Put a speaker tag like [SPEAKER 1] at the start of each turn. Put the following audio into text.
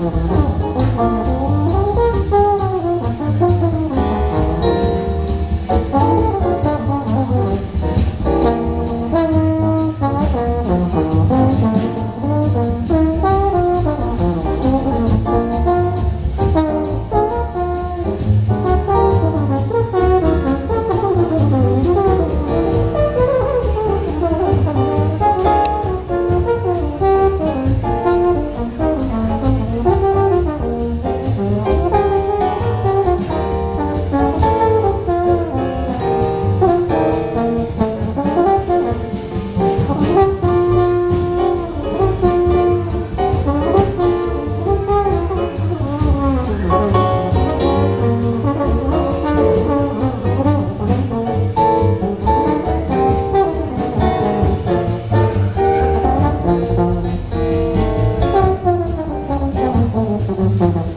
[SPEAKER 1] Música hum, hum, hum, Thank you.